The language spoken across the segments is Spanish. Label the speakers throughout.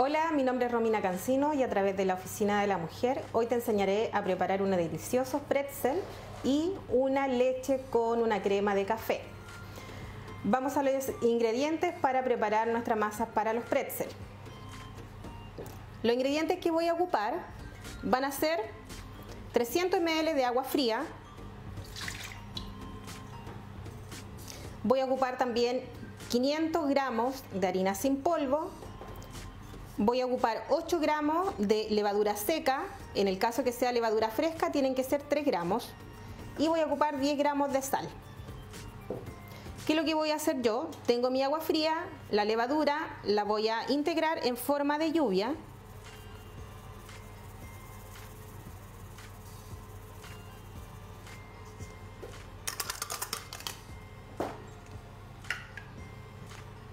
Speaker 1: Hola, mi nombre es Romina Cancino y a través de la Oficina de la Mujer hoy te enseñaré a preparar unos deliciosos pretzel y una leche con una crema de café. Vamos a los ingredientes para preparar nuestra masa para los pretzel. Los ingredientes que voy a ocupar van a ser 300 ml de agua fría, voy a ocupar también 500 gramos de harina sin polvo, voy a ocupar 8 gramos de levadura seca, en el caso que sea levadura fresca tienen que ser 3 gramos, y voy a ocupar 10 gramos de sal. ¿Qué es lo que voy a hacer yo? Tengo mi agua fría, la levadura la voy a integrar en forma de lluvia.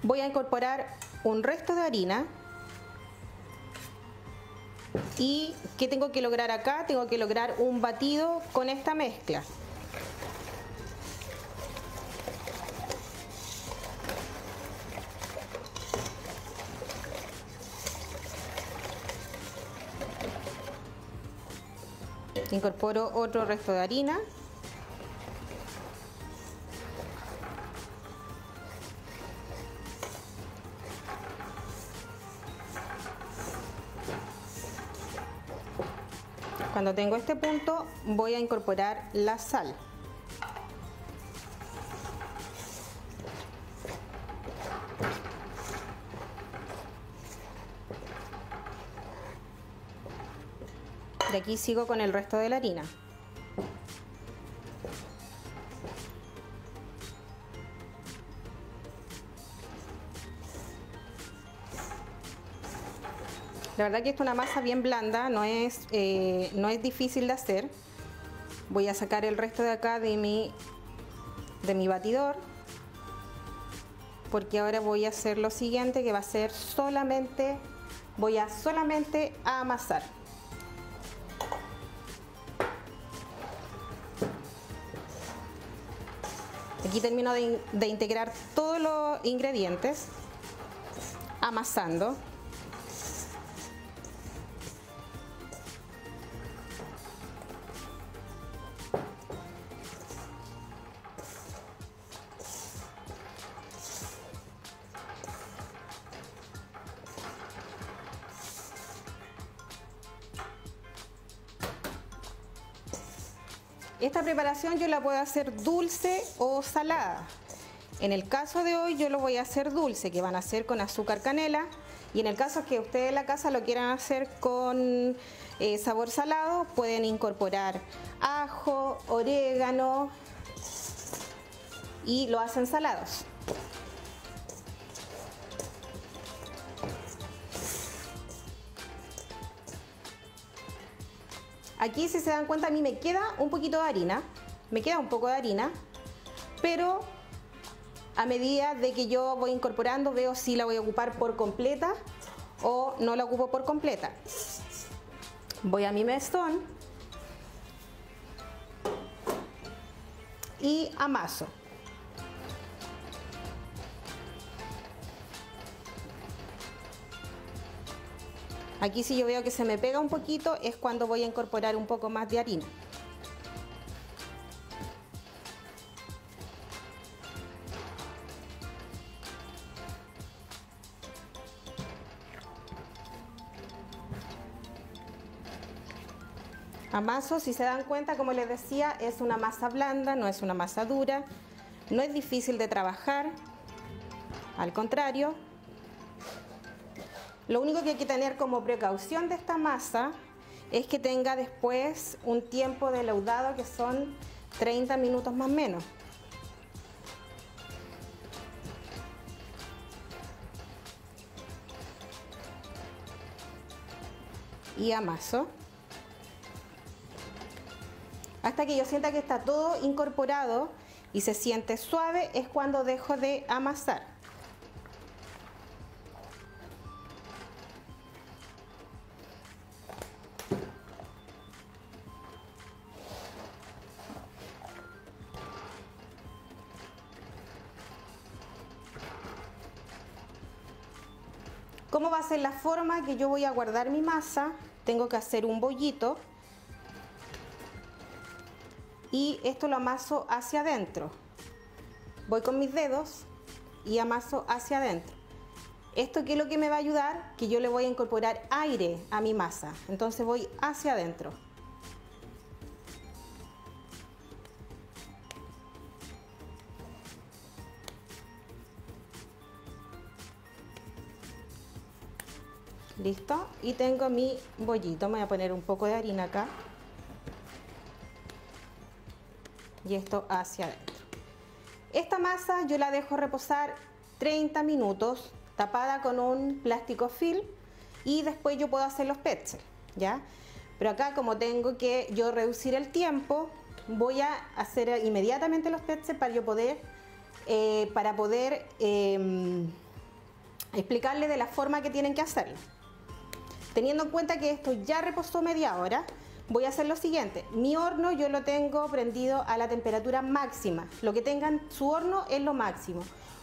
Speaker 1: Voy a incorporar un resto de harina y ¿qué tengo que lograr acá? Tengo que lograr un batido con esta mezcla. Incorporo otro resto de harina. Cuando tengo este punto voy a incorporar la sal. De aquí sigo con el resto de la harina. La verdad que es una masa bien blanda, no es, eh, no es difícil de hacer. Voy a sacar el resto de acá de mi, de mi batidor. Porque ahora voy a hacer lo siguiente que va a ser solamente, voy a solamente amasar. Aquí termino de, de integrar todos los ingredientes amasando. Esta preparación yo la puedo hacer dulce o salada. En el caso de hoy yo lo voy a hacer dulce, que van a hacer con azúcar canela. Y en el caso que ustedes en la casa lo quieran hacer con eh, sabor salado, pueden incorporar ajo, orégano y lo hacen salados. Aquí si se dan cuenta a mí me queda un poquito de harina, me queda un poco de harina, pero a medida de que yo voy incorporando veo si la voy a ocupar por completa o no la ocupo por completa. Voy a mi mestón y amaso. Aquí si yo veo que se me pega un poquito es cuando voy a incorporar un poco más de harina. Amaso, si se dan cuenta, como les decía, es una masa blanda, no es una masa dura, no es difícil de trabajar, al contrario, lo único que hay que tener como precaución de esta masa es que tenga después un tiempo de leudado que son 30 minutos más o menos. Y amaso. Hasta que yo sienta que está todo incorporado y se siente suave es cuando dejo de amasar. ¿Cómo va a ser la forma que yo voy a guardar mi masa? Tengo que hacer un bollito y esto lo amaso hacia adentro. Voy con mis dedos y amaso hacia adentro. ¿Esto qué es lo que me va a ayudar? Que yo le voy a incorporar aire a mi masa. Entonces voy hacia adentro. Listo. Y tengo mi bollito. Me voy a poner un poco de harina acá. Y esto hacia adentro. Esta masa yo la dejo reposar 30 minutos tapada con un plástico film y después yo puedo hacer los petzels, ¿ya? Pero acá como tengo que yo reducir el tiempo, voy a hacer inmediatamente los petzels para yo poder, eh, para poder eh, explicarles de la forma que tienen que hacerlo. Teniendo en cuenta que esto ya reposó media hora, voy a hacer lo siguiente. Mi horno yo lo tengo prendido a la temperatura máxima. Lo que tengan su horno es lo máximo.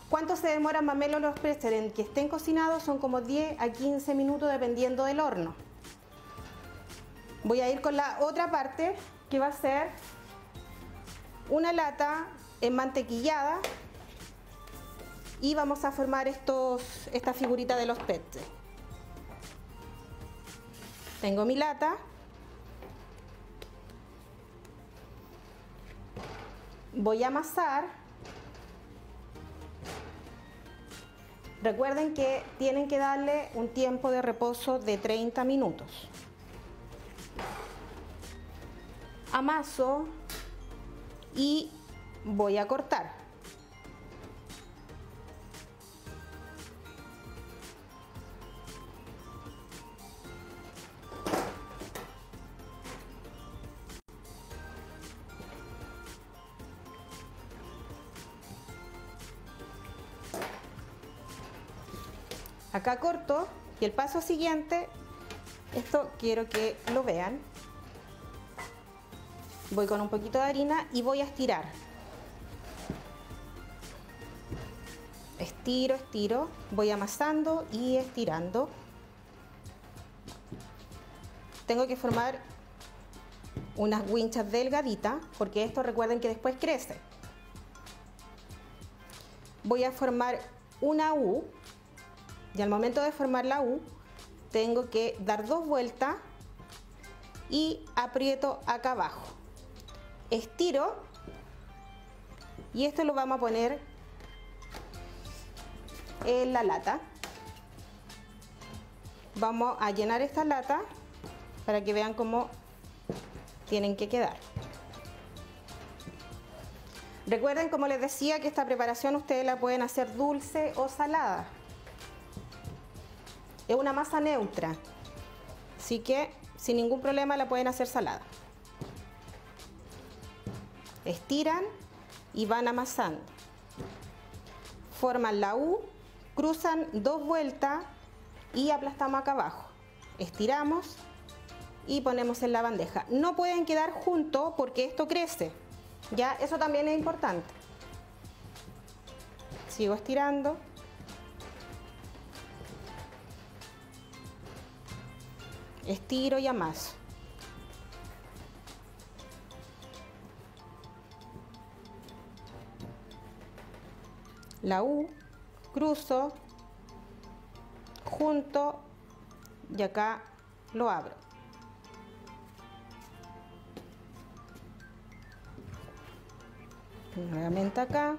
Speaker 1: ¿Cuánto se demoran mamelo los pretzels en que estén cocinados? Son como 10 a 15 minutos dependiendo del horno. Voy a ir con la otra parte que va a ser una lata en mantequillada y vamos a formar estos, esta figurita de los pretzels. Tengo mi lata. Voy a amasar. Recuerden que tienen que darle un tiempo de reposo de 30 minutos. Amaso y voy a cortar. Acá corto y el paso siguiente, esto quiero que lo vean. Voy con un poquito de harina y voy a estirar. Estiro, estiro, voy amasando y estirando. Tengo que formar unas winchas delgaditas porque esto recuerden que después crece. Voy a formar una U y al momento de formar la U, tengo que dar dos vueltas y aprieto acá abajo. Estiro y esto lo vamos a poner en la lata. Vamos a llenar esta lata para que vean cómo tienen que quedar. Recuerden, como les decía, que esta preparación ustedes la pueden hacer dulce o salada. Es una masa neutra, así que sin ningún problema la pueden hacer salada. Estiran y van amasando. Forman la U, cruzan dos vueltas y aplastamos acá abajo. Estiramos y ponemos en la bandeja. No pueden quedar juntos porque esto crece. Ya, eso también es importante. Sigo estirando. Estiro y amaso. La U, cruzo, junto y acá lo abro. Nuevamente acá.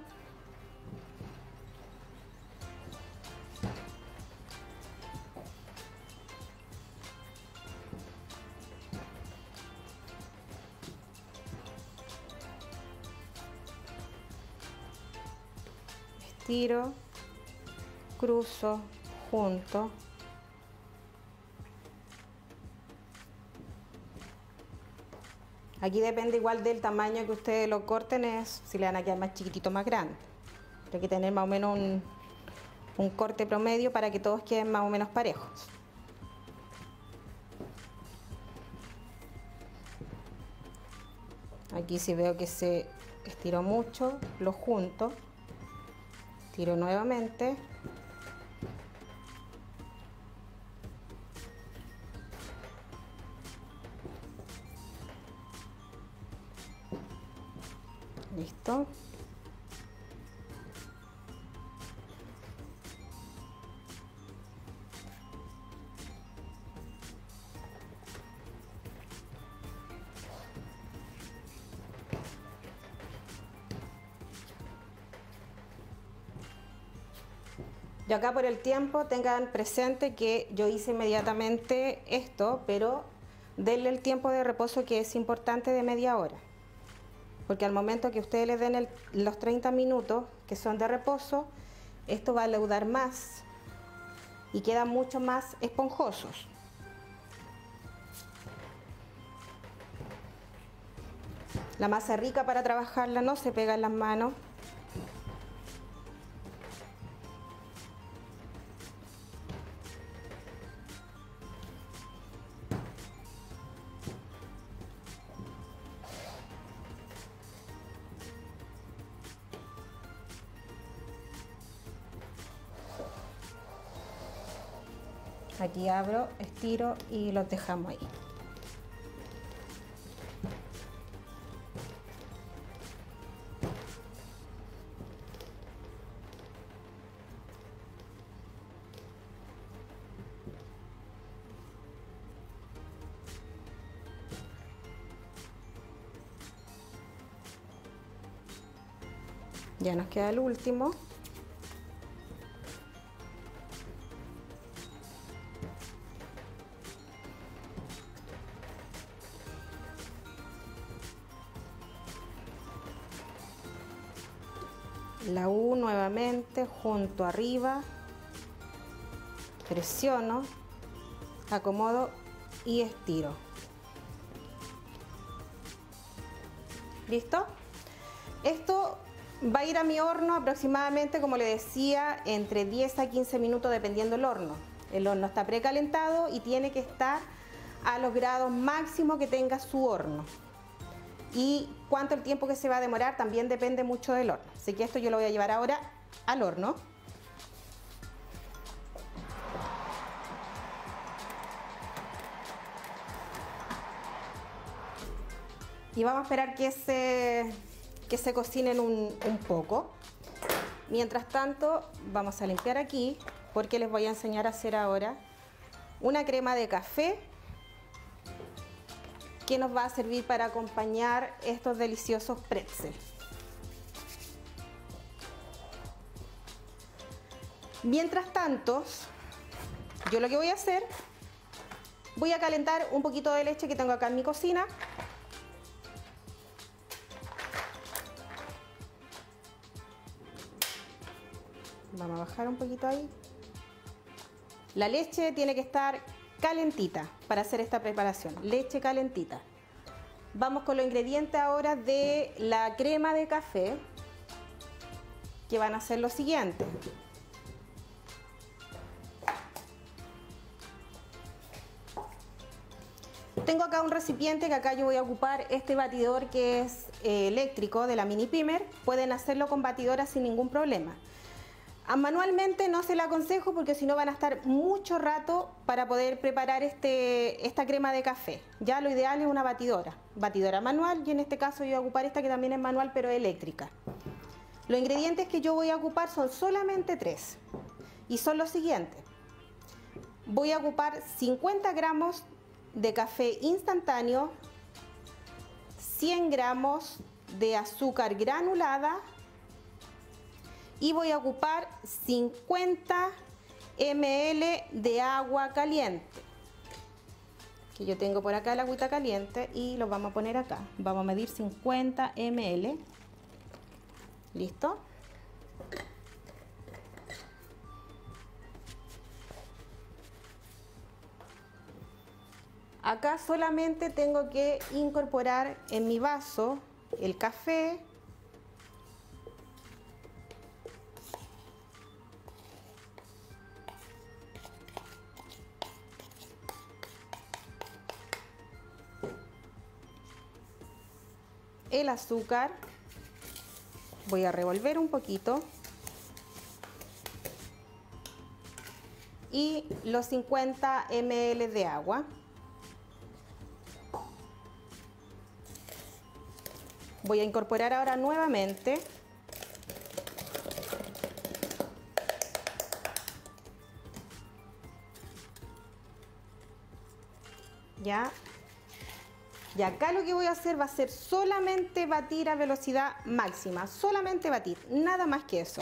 Speaker 1: Tiro, cruzo, junto. Aquí depende igual del tamaño que ustedes lo corten, es si le van a quedar más chiquitito más grande. Hay que tener más o menos un, un corte promedio para que todos queden más o menos parejos. Aquí si veo que se estiró mucho, lo junto Tiro nuevamente. Listo. Y acá por el tiempo tengan presente que yo hice inmediatamente esto, pero denle el tiempo de reposo que es importante de media hora. Porque al momento que ustedes le den los 30 minutos que son de reposo, esto va a leudar más y quedan mucho más esponjosos. La masa rica para trabajarla no se pega en las manos. Aquí abro, estiro y los dejamos ahí. Ya nos queda el último. Junto arriba, presiono, acomodo y estiro. ¿Listo? Esto va a ir a mi horno aproximadamente, como le decía, entre 10 a 15 minutos dependiendo del horno. El horno está precalentado y tiene que estar a los grados máximos que tenga su horno y cuánto el tiempo que se va a demorar también depende mucho del horno. Así que esto yo lo voy a llevar ahora al horno. Y vamos a esperar que se, que se cocinen un, un poco. Mientras tanto, vamos a limpiar aquí porque les voy a enseñar a hacer ahora una crema de café que nos va a servir para acompañar estos deliciosos pretzels. Mientras tanto, yo lo que voy a hacer, voy a calentar un poquito de leche que tengo acá en mi cocina. Vamos a bajar un poquito ahí. La leche tiene que estar calentita para hacer esta preparación, leche calentita. Vamos con los ingredientes ahora de la crema de café, que van a ser los siguientes. Tengo acá un recipiente que acá yo voy a ocupar este batidor que es eh, eléctrico de la Mini Pimer. Pueden hacerlo con batidora sin ningún problema. Ah, manualmente no se la aconsejo porque si no van a estar mucho rato para poder preparar este, esta crema de café. Ya lo ideal es una batidora, batidora manual y en este caso yo voy a ocupar esta que también es manual pero eléctrica. Los ingredientes que yo voy a ocupar son solamente tres y son los siguientes. Voy a ocupar 50 gramos de café instantáneo, 100 gramos de azúcar granulada, y voy a ocupar 50 ml de agua caliente que yo tengo por acá la agüita caliente y lo vamos a poner acá. Vamos a medir 50 ml. Listo acá solamente tengo que incorporar en mi vaso el café el azúcar. Voy a revolver un poquito. Y los 50 ml de agua. Voy a incorporar ahora nuevamente ¿ya? Y acá lo que voy a hacer va a ser solamente batir a velocidad máxima, solamente batir, nada más que eso.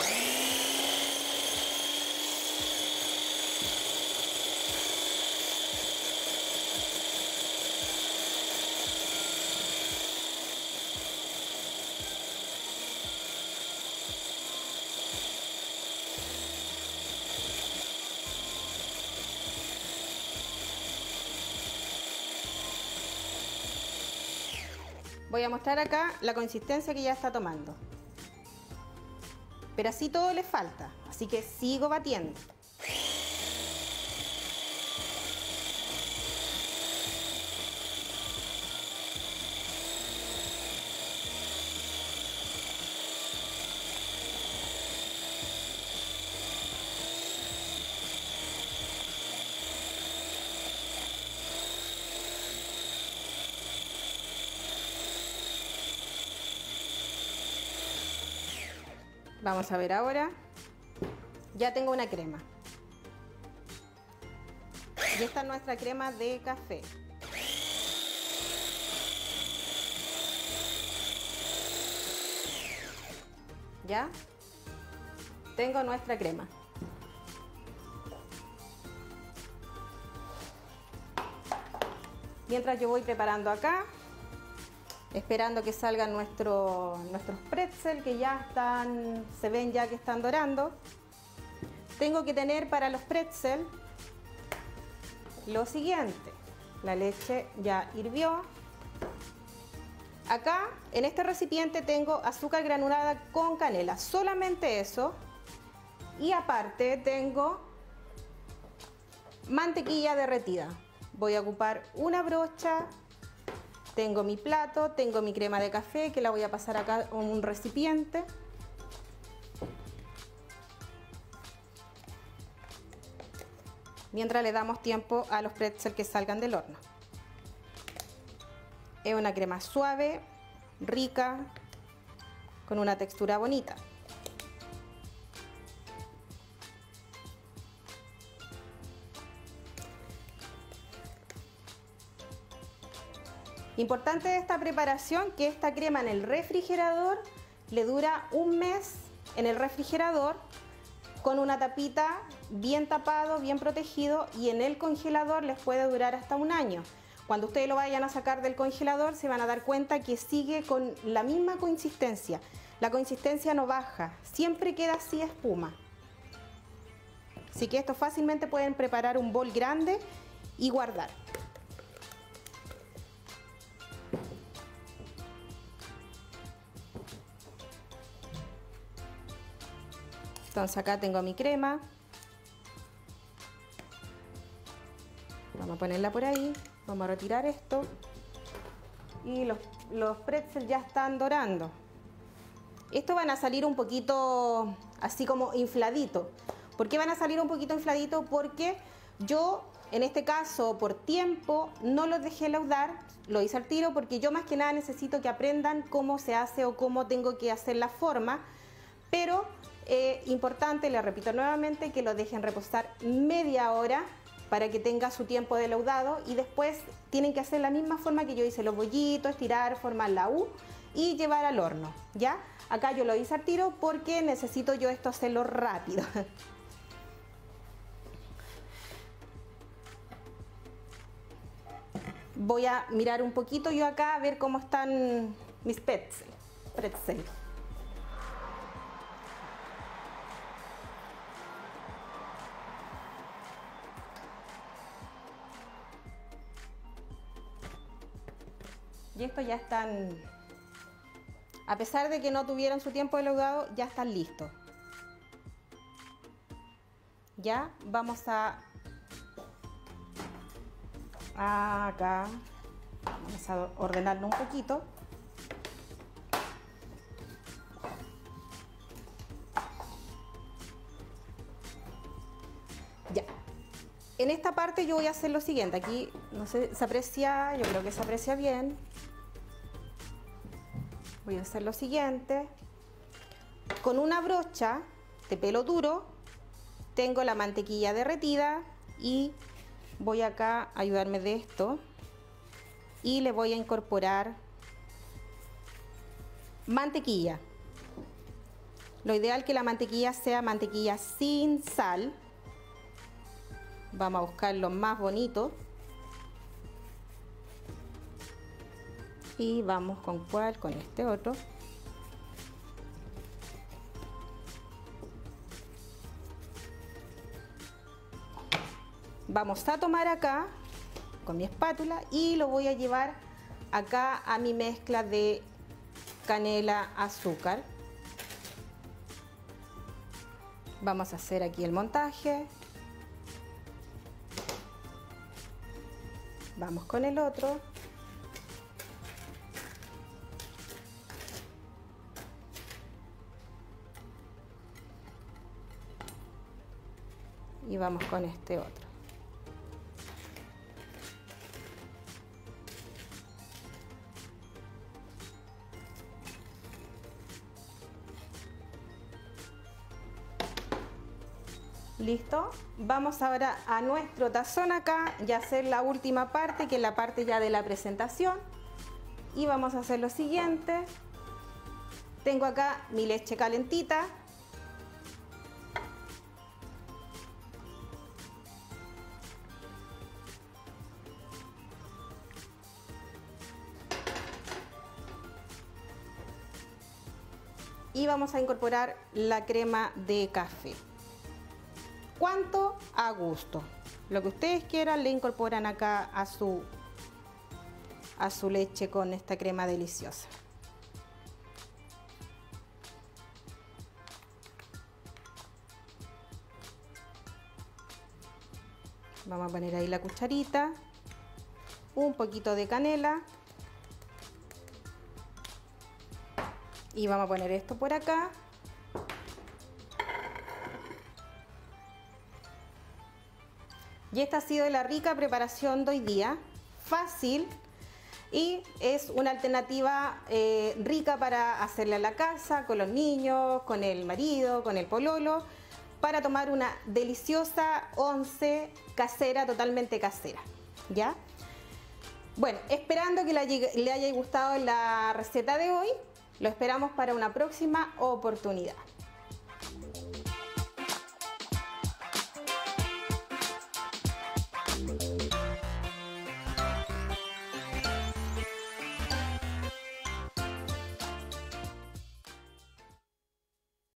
Speaker 1: Voy a mostrar acá la consistencia que ya está tomando. Pero así todo le falta, así que sigo batiendo. Vamos a ver ahora. Ya tengo una crema. Y esta es nuestra crema de café. ¿Ya? Tengo nuestra crema. Mientras yo voy preparando acá, esperando que salgan nuestros pretzel que ya están, se ven ya que están dorando. Tengo que tener para los pretzel lo siguiente. La leche ya hirvió. Acá en este recipiente tengo azúcar granulada con canela, solamente eso. Y aparte tengo mantequilla derretida. Voy a ocupar una brocha tengo mi plato, tengo mi crema de café que la voy a pasar acá en un recipiente. Mientras le damos tiempo a los pretzels que salgan del horno. Es una crema suave, rica, con una textura bonita. Importante esta preparación que esta crema en el refrigerador le dura un mes en el refrigerador con una tapita bien tapado, bien protegido y en el congelador les puede durar hasta un año. Cuando ustedes lo vayan a sacar del congelador se van a dar cuenta que sigue con la misma consistencia. La consistencia no baja, siempre queda así espuma. Así que esto fácilmente pueden preparar un bol grande y guardar. Entonces acá tengo mi crema. Vamos a ponerla por ahí. Vamos a retirar esto. Y los, los pretzels ya están dorando. Estos van a salir un poquito así como infladito. ¿Por qué van a salir un poquito infladito? Porque yo, en este caso, por tiempo, no los dejé laudar, lo hice al tiro porque yo más que nada necesito que aprendan cómo se hace o cómo tengo que hacer la forma. Pero eh, importante, le repito nuevamente, que lo dejen reposar media hora para que tenga su tiempo de laudado y después tienen que hacer la misma forma que yo hice los bollitos, estirar, formar la U y llevar al horno, ¿ya? Acá yo lo hice al tiro porque necesito yo esto hacerlo rápido. Voy a mirar un poquito yo acá a ver cómo están mis pets. Y estos ya están, a pesar de que no tuvieron su tiempo de leudado, ya están listos. Ya vamos a acá vamos a ordenarlo un poquito. Ya. En esta parte yo voy a hacer lo siguiente. Aquí no sé se aprecia yo creo que se aprecia bien voy a hacer lo siguiente. Con una brocha de pelo duro tengo la mantequilla derretida y voy acá a ayudarme de esto y le voy a incorporar mantequilla. Lo ideal que la mantequilla sea mantequilla sin sal. Vamos a buscar lo más bonito. Y vamos con cuál, con este otro. Vamos a tomar acá con mi espátula y lo voy a llevar acá a mi mezcla de canela azúcar. Vamos a hacer aquí el montaje. Vamos con el otro. Y vamos con este otro. Listo. Vamos ahora a nuestro tazón acá y hacer la última parte, que es la parte ya de la presentación. Y vamos a hacer lo siguiente. Tengo acá mi leche calentita. Y vamos a incorporar la crema de café. ¿Cuánto? A gusto. Lo que ustedes quieran le incorporan acá a su, a su leche con esta crema deliciosa. Vamos a poner ahí la cucharita, un poquito de canela y vamos a poner esto por acá Y esta ha sido la rica preparación de hoy día, fácil y es una alternativa eh, rica para hacerla en la casa, con los niños, con el marido, con el pololo, para tomar una deliciosa once casera, totalmente casera. ¿Ya? Bueno, esperando que le haya gustado la receta de hoy, lo esperamos para una próxima oportunidad.